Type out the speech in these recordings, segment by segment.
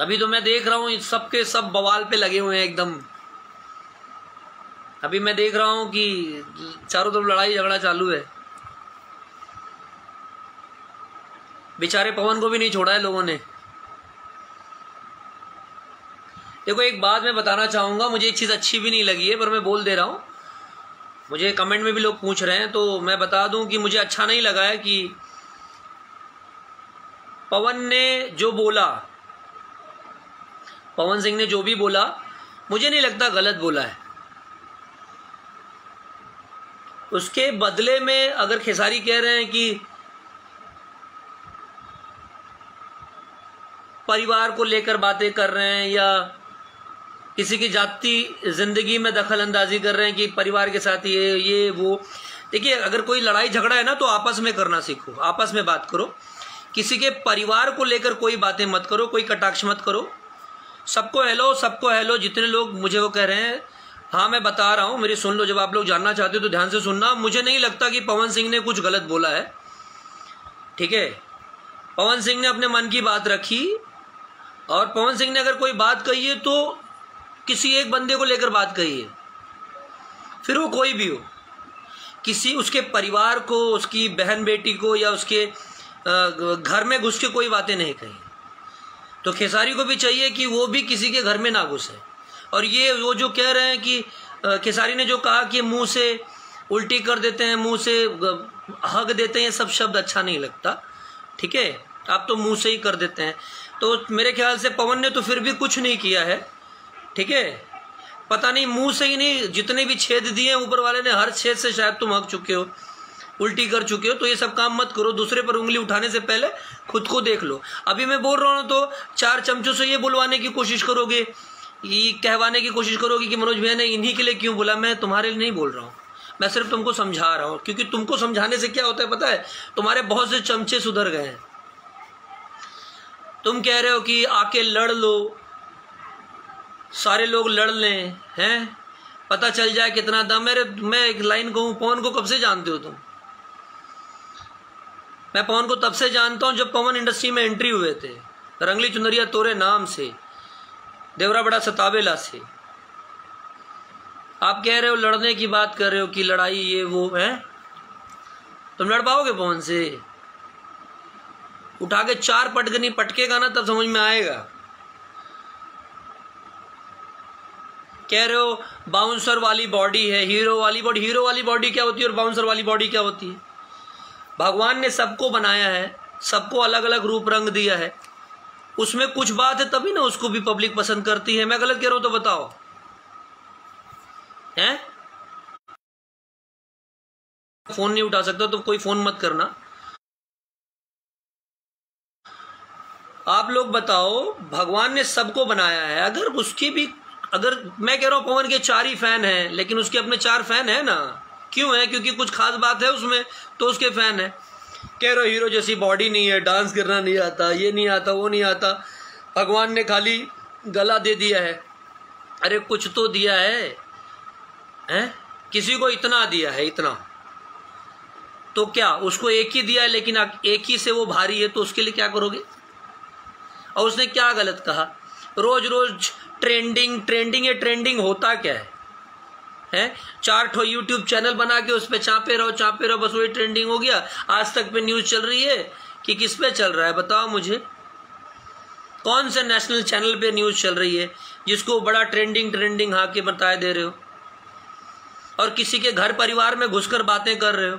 अभी तो मैं देख रहा हूँ सबके सब बवाल पे लगे हुए हैं एकदम। अभी मैं देख रहा हूँ कि चारों तरफ़ लड़ाई झगड़ा चालू है। बेचारे पवन को भी नहीं छोड़ा है लोगों ने। देखो, एक बात मैं बताना चाहूँगा, मुझे एक चीज़ अच्छी भी नहीं लगी है, पर मैं बोल दे रहा हूँ। मुझे कमेंट में भी लोग पूछ रहे हैं तो मैं बता दूँ कि मुझे अच्छा नहीं लगा है कि पवन ने जो बोला पवन सिंह ने जो भी बोला, मुझे नहीं लगता गलत बोला है। उसके बदले में अगर खेसारी कह रहे हैं कि परिवार को लेकर बातें कर रहे हैं या किसी की जाति ज़िंदगी में दखल अंदाजी कर रहे हैं कि परिवार के साथ ये ये, वो। देखिए, अगर कोई लड़ाई झगड़ा है ना तो आपस में करना सीखो, आपस में बात करो। किसी के परिवार को लेकर कोई बातें मत करो, कोई कटाक्ष मत करो। सबको हेलो सबको हेलो, जितने लोग मुझे वो कह रहे हैं हाँ मैं बता रहा हूँ, मेरी सुन लो, जब आप लोग जानना चाहते हो तो ध्यान से सुनना। मुझे नहीं लगता कि पवन सिंह ने कुछ गलत बोला है। ठीक है? पवन सिंह ने अपने मन की बात रखी, और पवन सिंह ने अगर कोई बात कही है तो किसी एक बंदे को लेकर बात कही है। फिर वो कोई भी हो। किसी, उसके परिवार को, उसकी बहन बेटी को या उसके घर में घुस के कोई बातें नहीं कही। तो खेसारी को भी चाहिए कि वो भी किसी के घर में ना घुसे। और ये वो जो कह रहे हैं कि खेसारी ने जो कहा कि मुँह से उल्टी कर देते हैं, मुँह से हग देते हैं सब शब्द अच्छा नहीं लगता, ठीक है? आप तो मुँह से ही कर देते हैं। तो मेरे ख्याल से पवन ने तो फिर भी कुछ नहीं किया है, ठीक है? पता नहीं, मुँह से ही नहीं, जितने भी छेद दिए ऊपर वाले ने, हर छेद से शायद तुम हक चुके हो। उल्टी कर चुके हो तो ये सब काम मत करो। दूसरे पर उंगली उठाने से पहले खुद को देख लो। अभी मैं बोल रहा हूँ तो चार चमचों से ये बुलवाने की कोशिश करोगे? ये कहवाने की कोशिश करोगे कि, मनोज भैया ने इन्हीं के लिए क्यों बोला? मैं तुम्हारे लिए नहीं बोल रहा हूँ। मैं सिर्फ़ तुमको समझा रहा हूँ। क्योंकि तुमको समझाने से क्या होता है पता है? तुम्हारे बहुत से चमचे सुधर गए हैं। तुम कह रहे हो कि, आके लड़ लो। सारे लोग लड़ लें, हैं? पता चल जाए कितना दम मेरे मैं एक लाइन कहूँ पवन को कब से जानते हो तुम? मैं पवन को तब से जानता हूँ जब पवन इंडस्ट्री में एंट्री हुए थे। रंगली चुनरिया तोरे नाम से, देवरा बड़ा सतावेला से। आप कह रहे हो, लड़ने की बात कर रहे हो कि लड़ाई ये वो है? तुम लड़ पाओगे पवन से? उठा के चार पटगनी पटकेगा ना, तब समझ में आएगा। कह रहे हो, बाउंसर वाली बॉडी है हीरो वाली बॉडी हीरो वाली बॉडी क्या होती है और बाउंसर वाली बॉडी क्या होती है? भगवान ने सबको बनाया है, सबको अलग अलग रूप रंग दिया है। उसमें कुछ बात है तभी ना उसको भी पब्लिक पसंद करती है। मैं गलत कह रहा हूँ तो बताओ। हैं? फ़ोन नहीं उठा सकता तो कोई फ़ोन मत करना। आप लोग बताओ, भगवान ने सबको बनाया है। अगर उसकी भी, अगर मैं कह रहा हूँ पवन के चार ही फ़ैन हैं, लेकिन उसके अपने चार फ़ैन है ना। क्यों है? क्योंकि कुछ खास बात है उसमें तो उसके फ़ैन है। कह रहे हीरो जैसी बॉडी नहीं है डांस करना नहीं आता, ये नहीं आता, वो नहीं आता। भगवान ने खाली गला दे दिया है। अरे, कुछ तो दिया है, हैं? किसी को इतना दिया है, इतना। तो क्या, उसको एक ही दिया है, लेकिन एक ही से वो भारी है तो उसके लिए क्या करोगे? और उसने क्या गलत कहा? रोज रोज ट्रेंडिंग ट्रेंडिंग ये ट्रेंडिंग होता क्या है? हैं। चार ठो यूट्यूब चैनल बना के उस पर चापे रहो चापे रहो, बस वही ट्रेंडिंग हो गया। आज तक पे न्यूज़ चल रही है कि किस पे चल रहा है, बताओ मुझे। कौन से नेशनल चैनल पे न्यूज़ चल रही है, जिसको बड़ा ट्रेंडिंग ट्रेंडिंग हाँ के बताए दे रहे हो? और किसी के घर परिवार में घुसकर बातें कर रहे हो?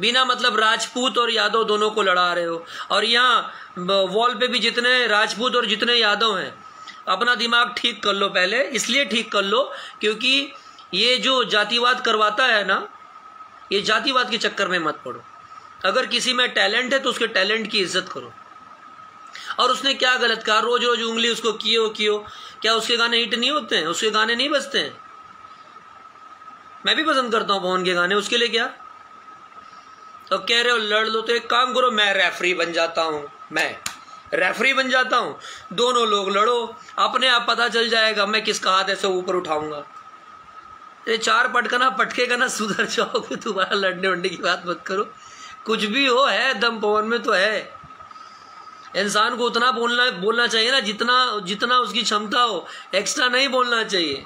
बिना मतलब राजपूत और यादव दोनों को लड़ा रहे हो। और यहाँ वॉल पे भी जितने राजपूत और जितने यादव हैं अपना दिमाग ठीक कर लो पहले, इसलिए ठीक कर लो, क्योंकि ये जो जातिवाद करवाता है ना, ये जातिवाद के चक्कर में मत पड़ो। अगर किसी में टैलेंट है तो उसके टैलेंट की इज़्ज़त करो। और उसने क्या गलत कहा? रोज रोज उंगली उसको कियो कियो। क्या उसके गाने हिट नहीं होते हैं? उसके गाने नहीं बजते हैं? मैं भी पसंद करता हूँ पवन के गाने, उसके लिए क्या? तो कह रहे हो, लड़ लो तो एक काम करो, मैं रेफरी बन जाता हूँ, मैं। रेफरी बन जाता हूँ। दोनों लोग लड़ो, अपने आप पता चल जाएगा मैं किसका हाथ ऐसे ऊपर उठाऊँगा। ये चार पटकना पटकेगा ना सुधर जाओगे तुम्हारा लड़ने वड़ने की बात मत करो। कुछ भी हो, है दम पवन में तो है। इंसान को उतना बोलना बोलना चाहिए ना, जितना जितना उसकी क्षमता हो एक्स्ट्रा नहीं बोलना चाहिए।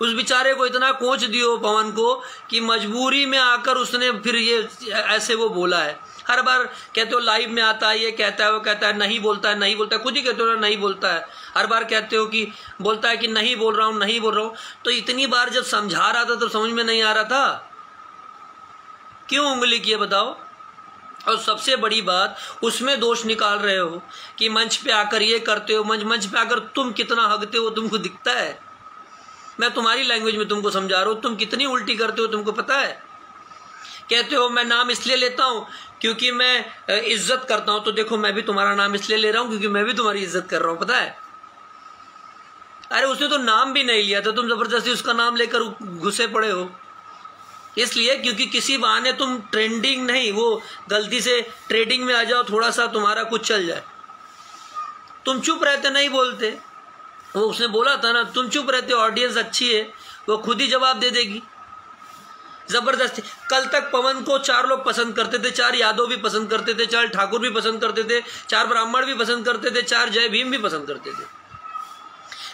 उस बेचारे को इतना कोच दियो पवन को कि मजबूरी में आकर उसने फिर ये ऐसे वो बोला है। हर बार कहते हो लाइव में आता है, ये कहता है, वो कहता है, नहीं बोलता है, नहीं बोलता है, खुद ही कहते हो ना, नहीं बोलता है। हर बार कहते हो कि बोलता है कि नहीं बोल रहा हूँ, नहीं बोल रहा हूँ। तो इतनी बार जब समझा रहा था तो समझ में नहीं आ रहा था। क्यों उंगली किए बताओ? और सबसे बड़ी बात, उसमें दोष निकाल रहे हो कि मंच पे आकर ये करते हो, मंच मंच पे आकर तुम कितना हगते हो, तुमको दिखता है। मैं तुम्हारी लैंग्वेज में तुमको समझा रहा हूँ, तुम कितनी उल्टी करते हो, तुमको पता है? कहते हो, मैं नाम इसलिए लेता हूँ क्योंकि मैं इज़्ज़त करता हूँ। तो देखो, मैं भी तुम्हारा नाम इसलिए ले रहा हूँ क्योंकि मैं भी तुम्हारी इज़्ज़त कर रहा हूँ, पता है? अरे, उसने तो नाम भी नहीं लिया था। तुम ज़बरदस्ती उसका नाम लेकर घुसे पड़े हो। इसलिए क्योंकि किसी बहाने तुम ट्रेंडिंग नहीं, वो गलती से ट्रेडिंग में आ जाओ थोड़ा सा तुम्हारा कुछ चल जाए। तुम चुप रहते, नहीं बोलते। वो उसने बोला था ना, तुम चुप रहते ऑडियंस अच्छी है, वो खुद ही जवाब दे देगी। ज़बरदस्ती कल तक पवन को चार लोग पसंद करते थे, चार यादव भी पसंद करते थे, चार ठाकुर भी पसंद करते थे, चार ब्राह्मण भी पसंद करते थे, चार जय भीम भी पसंद करते थे।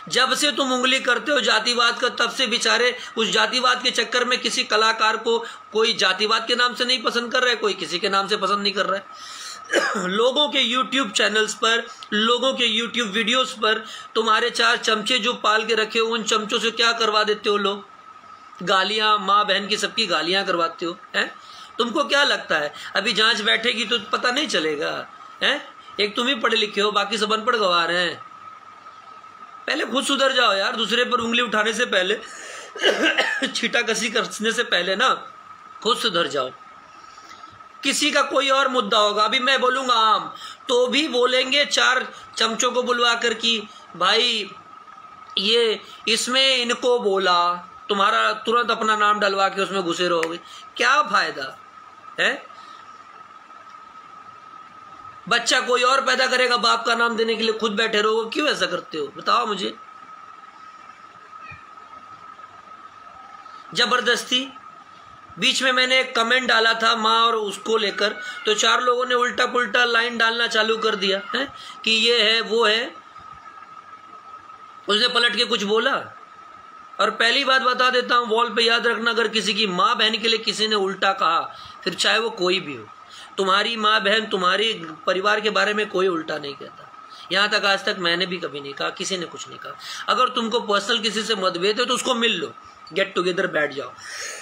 जब से तुम उंगली करते हो जातिवाद का, तब से बेचारे उस जातिवाद के चक्कर में किसी कलाकार को कोई जातिवाद के नाम से नहीं पसंद कर रहा है, कोई किसी के नाम से पसंद नहीं कर रहा है। लोगों के YouTube चैनल्स पर, लोगों के YouTube वीडियोस पर तुम्हारे चार चमचे जो पाल के रखे हो, उन चमचों से क्या करवा देते हो लोग? गालियाँ माँ बहन की सबकी गालियाँ करवाते हो, हैं? तुमको क्या लगता है? अभी जाँच बैठेगी तो पता नहीं चलेगा, हैं? एक तुम ही पढ़े लिखे हो, बाकी सब अनपढ़ गवार हैं। पहले खुद सुधर जाओ यार, दूसरे पर उंगली उठाने से पहले छीटा कसी करने से पहले ना, खुद सुधर जाओ। किसी का कोई और मुद्दा होगा, अभी मैं बोलूँगा आम तो भी बोलेंगे चार चमचों को बुलवा कर कि, भाई, ये इसमें इनको बोला तुम्हारा तुरंत अपना नाम डलवा के उसमें घुसे रहोगे। क्या फ़ायदा? है? बच्चा कोई और पैदा करेगा, बाप का नाम देने के लिए खुद बैठे रहो क्यों ऐसा करते हो? बताओ मुझे। ज़बरदस्ती। बीच में मैंने एक कमेंट डाला था माँ और उसको लेकर। तो चार लोगों ने उल्टा पुल्टा लाइन डालना चालू कर दिया। है? कि ये है, वो है। उसने पलट के कुछ बोला? और पहली बात बता देता हूँ वॉल पे याद रखना, अगर किसी की माँ बहन के लिए किसी ने उल्टा कहा, फिर चाहे वो कोई भी हो, तुम्हारी माँ बहन तुम्हारी परिवार के बारे में कोई उल्टा नहीं कहता। यहाँ तक आज तक मैंने भी कभी नहीं कहा, किसी ने कुछ नहीं कहा। अगर तुमको पर्सनल किसी से मतभेद है तो उसको मिल लो गेट टुगेदर बैठ जाओ।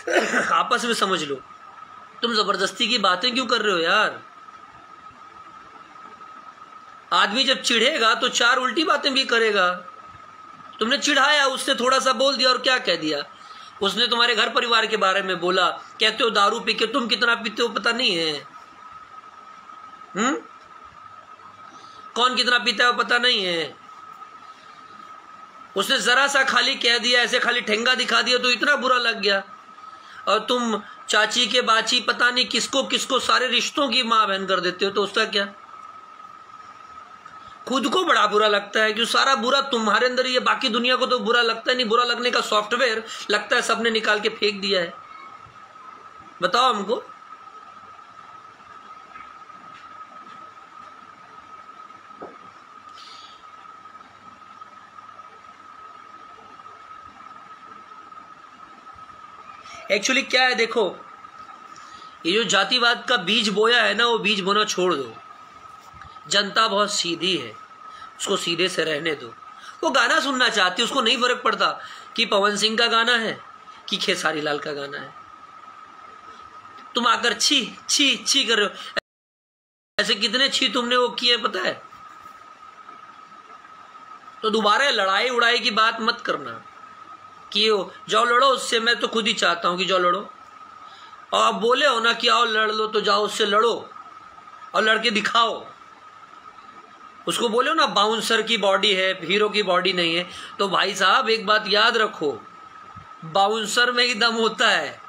आपस में समझ लो। तुम ज़बरदस्ती की बातें क्यों कर रहे हो यार? आदमी जब चिढ़ेगा तो चार उल्टी बातें भी करेगा। तुमने चिढ़ाया उसने थोड़ा सा बोल दिया और क्या कह दिया? उसने तुम्हारे घर परिवार के बारे में बोला। कहते हो दारू पी के तुम कितना पीते हो पता नहीं है। हम्म? कौन कितना पीता है पता नहीं है। उसने जरा सा खाली कह दिया, ऐसे खाली ठेंगा दिखा दिया तो इतना बुरा लग गया। और तुम चाची के बाची पता नहीं किसको किसको सारे रिश्तों की माँ बहन कर देते हो तो उसका क्या? खुद को बड़ा बुरा लगता है कि सारा बुरा तुम्हारे अंदर ये बाकी दुनिया को तो बुरा लगता है नहीं। बुरा लगने का सॉफ्टवेयर लगता है सबने निकाल के फेंक दिया है। बताओ हमको। एक्चुअली क्या है देखो, ये जो जातिवाद का बीज बोया है ना, वो बीज बोना छोड़ दो। जनता बहुत सीधी है। उसको सीधे से रहने दो। वो गाना सुनना चाहती उसको नहीं फ़र्क पड़ता कि पवन सिंह का गाना है, कि खेसारी लाल का गाना है। तुम आकर छी छी छी कर रहे हो। ऐसे कितने छी तुमने वो किए पता है? तो दोबारा लड़ाई उड़ाई की बात मत करना। कि जाओ लड़ो, उससे मैं तो खुद ही चाहता हूँ कि जाओ लड़ो। और आप बोले हो ना कि आओ लड़ लो तो जाओ उससे लड़ो। और लड़के दिखाओ। उसको बोलो ना बाउंसर की बॉडी है हीरो की बॉडी नहीं है। तो भाई साहब, एक बात याद रखो बाउंसर में ही दम होता है।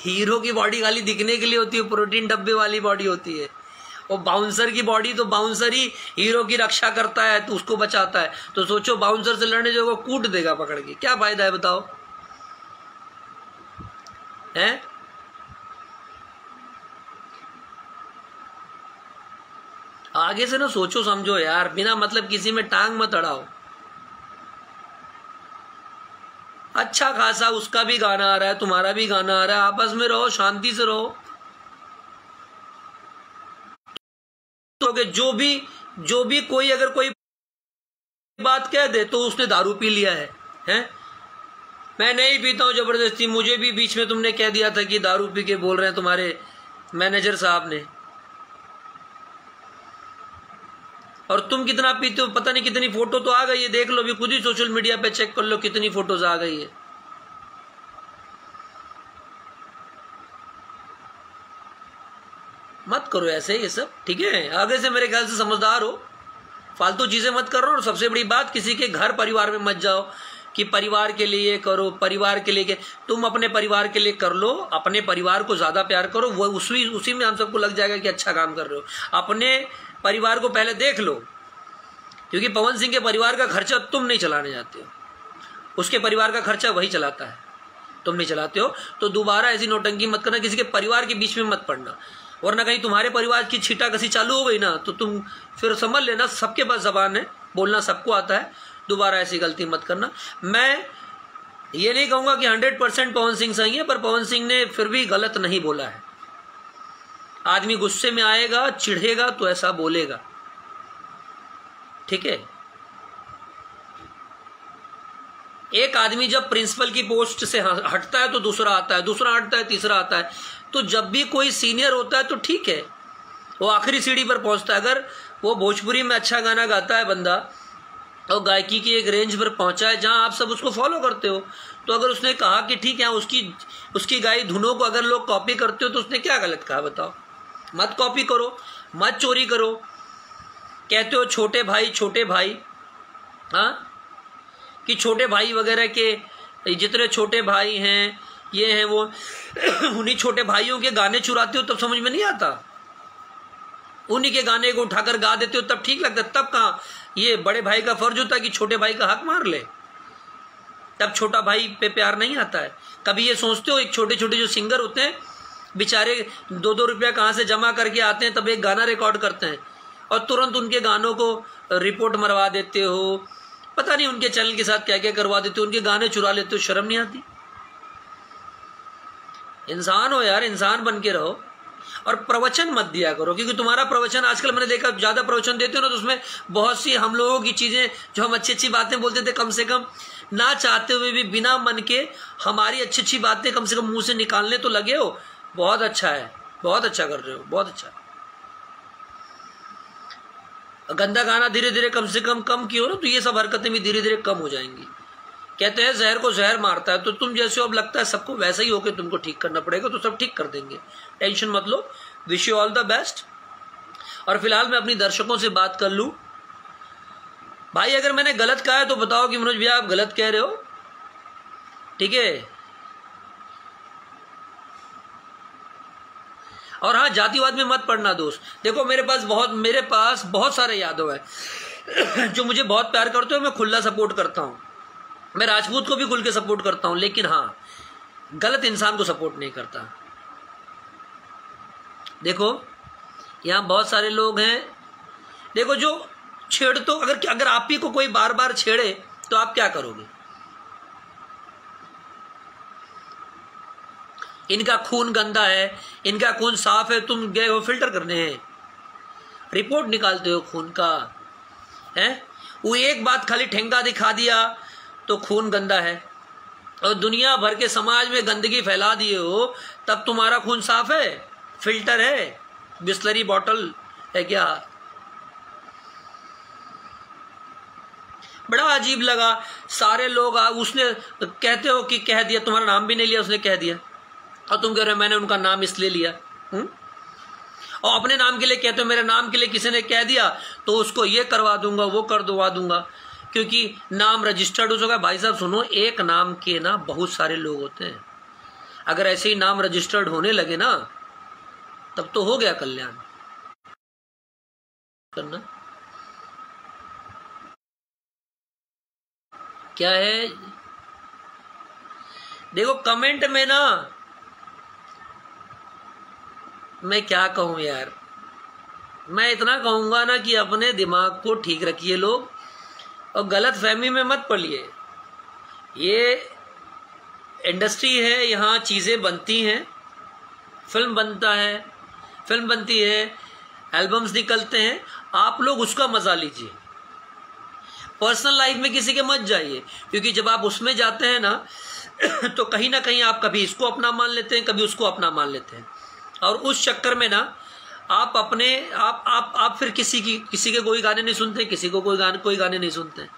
हीरो की बॉडी खाली दिखने के लिए होती है प्रोटीन डब्बे वाली बॉडी होती है। और बाउंसर की बॉडी तो बाउंसर ही हीरो की रक्षा करता है तो उसको बचाता है। तो सोचो बाउंसर से लड़ने जो कूट देगा पकड़ के। क्या फ़ायदा है, बताओ? हैं? आगे से ना सोचो, समझो यार, बिना मतलब किसी में टांग मत अड़ाओ। अच्छा खासा उसका भी गाना आ रहा है, तुम्हारा भी गाना आ रहा है, आपस में रहो, शांति से रहो। तो जो भी जो भी कोई अगर कोई बात कह दे तो उसने दारू पी लिया है, हैं? मैं नहीं पीता हूँ ज़बरदस्ती, मुझे भी बीच में तुमने कह दिया था कि दारू पी के बोल रहे हैं तुम्हारे मैनेजर साहब ने। और तुम कितना पीते हो? पता नहीं कितनी फ़ोटो तो आ गई है। देख लो अभी खुद ही सोशल मीडिया पे चेक कर लो कितनी फ़ोटोज़ आ गई है। मत करो ऐसे ये सब ठीक है? आगे से मेरे ख्याल से समझदार हो। फालतू चीज़ें मत करो और सबसे बड़ी बात किसी के घर परिवार में मत जाओ कि परिवार के लिए करो परिवार के लिए के, तुम अपने परिवार के लिए कर लो अपने परिवार को ज़्यादा प्यार करो वो उसी उसी में हम सबको लग जाएगा कि अच्छा काम कर रहे हो। अपने परिवार को पहले देख लो। क्योंकि पवन सिंह के परिवार का खर्चा तुम नहीं चलाने जाते हो। उसके परिवार का खर्चा वही चलाता है। तुम नहीं चलाते हो। तो दोबारा ऐसी नोटंकी मत करना, किसी के परिवार के बीच में मत पड़ना। वरना कहीं तुम्हारे परिवार की छीटा कसी चालू हो गई ना तो तुम फिर समझ लेना, सबके पास जबान है, बोलना सबको आता है। दोबारा ऐसी गलती मत करना। मैं ये नहीं कहूँगा कि हंड्रेड परसेंट पवन सिंह सही है, पर पवन सिंह ने फिर भी गलत नहीं बोला है। आदमी गुस्से में आएगा, चिढ़ेगा तो ऐसा बोलेगा। ठीक है? एक आदमी जब प्रिंसिपल की पोस्ट से हटता है तो दूसरा आता है, दूसरा हटता है, तीसरा आता है। तो जब भी कोई सीनियर होता है तो ठीक है। वो आखिरी सीढ़ी पर पहुँचता है। अगर वो भोजपुरी में अच्छा गाना गाता है बंदा, और गायकी की एक रेंज पर पहुँचा है, जहाँ आप सब उसको फॉलो करते हो तो अगर उसने कहा कि ठीक है, उसकी उसकी गाई धुनों को अगर लोग कॉपी करते हो तो उसने क्या गलत कहा, बताओ? मत कॉपी करो, मत चोरी करो। कहते हो छोटे भाई छोटे भाई हाँ? कि छोटे भाई वगैरह के जितने छोटे भाई हैं, ये हैं वो, उन्हीं छोटे भाइयों के गाने चुराते हो, तब समझ में नहीं आता? उन्हीं के गाने को उठाकर गा देते हो, तब ठीक लगता तब कहा? ये बड़े भाई का फ़र्ज़ होता है कि छोटे भाई का हक मार ले। तब छोटा भाई पे प्यार नहीं आता है। कभी ये सोचते हो, एक छोटे छोटे जो सिंगर होते हैं बेचारे दो दो रुपया कहाँ से जमा करके आते हैं, तब एक गाना रिकॉर्ड करते हैं। और तुरंत उनके गानों को रिपोर्ट मरवा देते हो। पता नहीं उनके चैनल के साथ क्या क्या करवा देते हो, उनके गाने चुरा लेते हो, शर्म नहीं आती? इंसान हो यार, इंसान बन के रहो। और प्रवचन मत दिया करो, क्योंकि तुम्हारा प्रवचन, आजकल मैंने देखा, ज़्यादा प्रवचन देते हो ना तो उसमें बहुत सी हम लोगों की चीज़ें, जो हम अच्छी अच्छी बातें बोलते थे, कम से कम, ना चाहते हुए भी, बिना मन के, हमारी अच्छी अच्छी बातें कम से कम मुँह से निकालने तो लगे हो। बहुत अच्छा है, बहुत अच्छा कर रहे हो, बहुत अच्छा गंदा गाना धीरे धीरे कम से कम कम किया ना? तो ये सब हरकतें भी धीरे धीरे कम हो जाएँगी। कहते हैं, जहर को जहर मारता है तो तुम जैसे अब लगता है सबको वैसा ही होकर तुमको ठीक करना पड़ेगा तो सब ठीक कर देंगे। टेंशन मत लो। Wish you all the best और फ़िलहाल मैं अपनी दर्शकों से बात कर लू। भाई, अगर मैंने गलत कहा है तो बताओ कि मनोज भैया आप गलत कह रहे हो। ठीक है? और हाँ जातिवाद में मत पढ़ना दोस्त। देखो, मेरे पास बहुत, मेरे पास बहुत सारे यादव है, जो मुझे बहुत प्यार करते हो मैं खुला सपोर्ट करता हूँ। मैं राजपूत को भी खुल के सपोर्ट करता हूँ, लेकिन हाँ गलत इंसान को सपोर्ट नहीं करता। देखो, यहाँ बहुत सारे लोग हैं। देखो, जो छेड़ तो अगर अगर आप ही को कोई बार बार छेड़े तो आप क्या करोगे? इनका खून गंदा है, इनका खून साफ़ है, तुम गए हो फ़िल्टर करने। हैं रिपोर्ट निकालते हो खून का, है? वो एक बात खाली ठेंगा दिखा दिया तो खून गंदा है। और दुनिया भर के समाज में गंदगी फैला दिए हो, तब तुम्हारा खून साफ़ है, फ़िल्टर है, बिस्लरी बॉटल है क्या? बड़ा अजीब लगा, सारे लोग उसने कहते हो कि कह दिया, तुम्हारा नाम भी नहीं लिया, उसने कह दिया। और तुम कह रहे हो, मैंने उनका नाम इसलिए लिया। हुँ? और अपने नाम के लिए कहते हो, मेरे नाम के लिए किसी ने कह दिया तो उसको ये करवा दूँगा, वो कर दवा दूँगा। क्योंकि नाम रजिस्टर्ड हो चुका भाई साहब, सुनो, एक नाम के ना बहुत सारे लोग होते हैं। अगर ऐसे ही नाम रजिस्टर्ड होने लगे ना, तब तो हो गया कल्याण। करना। क्या है? देखो कमेंट में ना मैं क्या कहूँ यार? मैं इतना कहूँगा ना कि अपने दिमाग को ठीक रखिए लोग और गलत फहमी में मत पड़िए। ये इंडस्ट्री है, यहाँ चीज़ें बनती हैं। फ़िल्म बनता है, फ़िल्म बनती है, एल्बम्स निकलते हैं, आप लोग उसका मज़ा लीजिए। पर्सनल लाइफ में किसी के मत जाइए, क्योंकि जब आप उसमें जाते हैं ना तो कहीं ना कहीं आप कभी इसको अपना मान लेते हैं, कभी उसको अपना मान लेते हैं। और उस चक्कर में ना, आप अपने, आप आप आप फिर किसी की, किसी के कोई गाने नहीं सुनते, किसी को कोई गाने कोई गाने नहीं सुनते।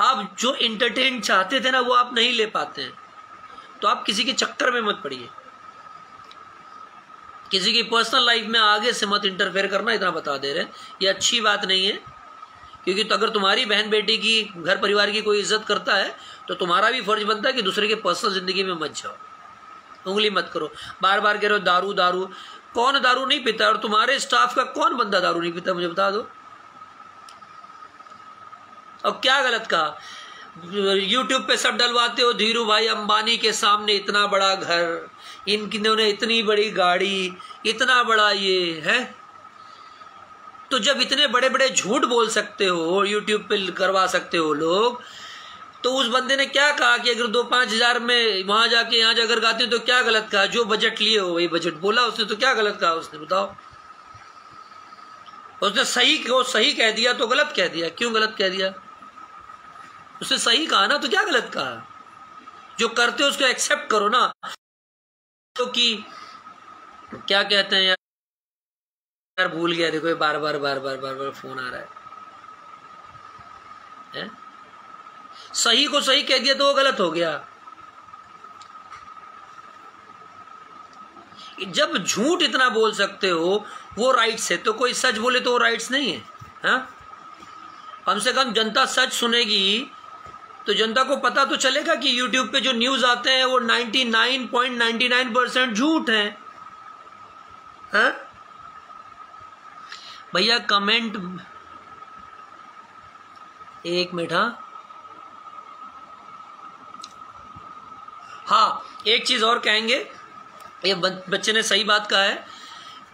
आप जो इंटरटेन चाहते थे ना, वो आप नहीं ले पाते हैं। तो आप किसी के चक्कर में मत पड़िए। किसी की पर्सनल लाइफ में आगे से मत इंटरफेयर करना, इतना बता दे रहे ये अच्छी बात नहीं है, क्योंकि तो अगर तुम्हारी बहन बेटी की, घर परिवार की कोई इज़्ज़त करता है तो तुम्हारा भी फ़र्ज़ बनता है कि दूसरे के पर्सनल ज़िंदगी में मत जाओ। उंगली मत करो। बार बार कह रहे हो, दारू दारू। कौन दारू नहीं पीता और तुम्हारे स्टाफ का कौन बंदा दारू नहीं पीता मुझे बता दो। और क्या गलत कहा? यूट्यूब पे सब डलवाते हो, धीरू भाई अंबानी के सामने इतना बड़ा घर इनने इतनी बड़ी गाड़ी, इतना बड़ा ये, है? तो जब इतने बड़े बड़े झूठ बोल सकते हो यूट्यूब पे करवा सकते हो लोग तो उस बंदे ने क्या कहा कि अगर दो पाँच हज़ार में वहाँ जाके यहाँ जाकर गाते हैं तो क्या गलत कहा? जो बजट लिए हो वही बजट बोला उसने तो क्या गलत कहा उसने? बताओ। उसने सही को सही कह दिया तो गलत कह दिया। क्यों गलत कह दिया? उसने सही कहा ना तो क्या गलत कहा? जो करते हो उसको एक्सेप्ट करो ना। तो कि क्या कहते हैं यार? यार भूल गया देखो बार बार बार बार बार बार फ़ोन आ रहा है, है? सही को सही कह दिया तो वो गलत हो गया जब झूठ इतना बोल सकते हो, वो राइट्स है तो कोई सच बोले तो वो राइट्स नहीं है, हा? कम से कम जनता सच सुनेगी तो जनता को पता तो चलेगा कि यूट्यूब पे जो न्यूज़ आते हैं, वो 99.99 परसेंट झूठ है हा? भैया कमेंट एक मिनट हाँ हाँ एक चीज़ और कहेंगे, ये बच्चे ने सही बात कहा है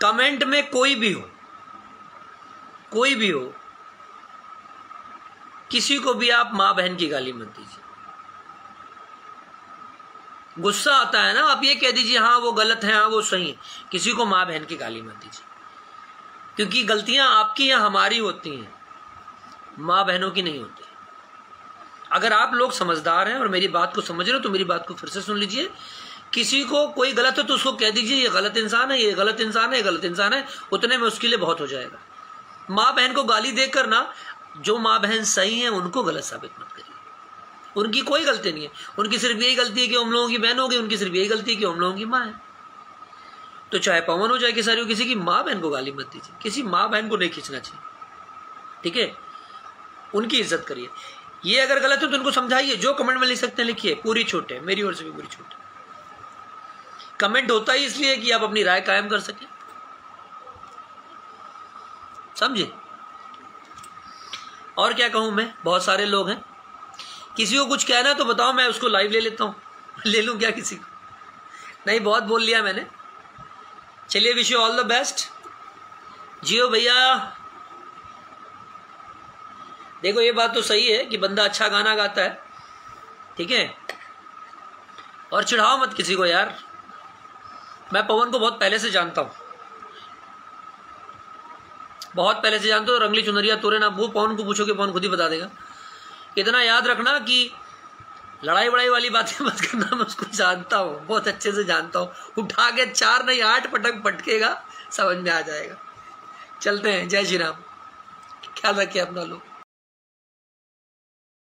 कमेंट में कोई भी हो, कोई भी हो, किसी को भी आप माँ बहन की गाली मत दीजिए। गुस्सा आता है ना, आप ये कह दीजिए हाँ वो गलत है हाँ वो सही है। किसी को माँ बहन की गाली मत दीजिए। क्योंकि गलतियाँ आपकी या हमारी होती हैं माँ बहनों की नहीं होती। अगर आप लोग समझदार हैं और मेरी बात को समझ रहे हो तो मेरी बात को फिर से सुन लीजिए। किसी को कोई गलत है तो उसको कह दीजिए, ये गलत इंसान है, ये गलत इंसान है, ये गलत इंसान है, उतने में उसके लिए बहुत हो जाएगा। माँ बहन को गाली देकर ना, जो माँ बहन सही है, उनको गलत साबित मत करिए। उनकी कोई गलती नहीं है। उनकी सिर्फ़ यही गलती है कि हम लोगों की बहन होगी उनकी सिर्फ़ यही गलती है कि हम लोगों की माँ है। तो चाहे पवन हो, चाहे किसारी हो, किसी की माँ बहन को गाली मत दीजिए। किसी माँ बहन को नहीं खींचना चाहिए। ठीक है? उनकी इज़्ज़त करिए। ये अगर गलत है तो उनको समझाइए, जो कमेंट में लिख सकते हैं लिखिए पूरी छूट है, मेरी ओर से भी पूरी छूट है। कमेंट होता ही इसलिए कि आप अपनी राय कायम कर सके। समझे? और क्या कहूँ मैं? बहुत सारे लोग हैं। किसी को कुछ कहना तो बताओ, मैं उसको लाइव ले लेता हूँ। ले लूँ क्या किसी को? नहीं, बहुत बोल लिया मैंने। चलिए wish you all the best जियो भैया देखो, ये बात तो सही है कि बंदा अच्छा गाना गाता है, ठीक है? और चिढ़ाओ मत किसी को यार। मैं पवन को बहुत पहले से जानता हूँ। बहुत पहले से जानता हूँ, रंगली चुनरिया, तोरे ना वो पवन को पूछो कि पवन खुद ही बता देगा। इतना याद रखना कि लड़ाई वड़ाई वाली बातें मत करना, मैं उसको जानता हूँ, बहुत अच्छे से जानता हूँ। उठा के चार नहीं, आठ पटक पटकेगा, समझ में आ जाएगा। चलते हैं, जय श्री राम। ख्याल रखिए अपना लोग।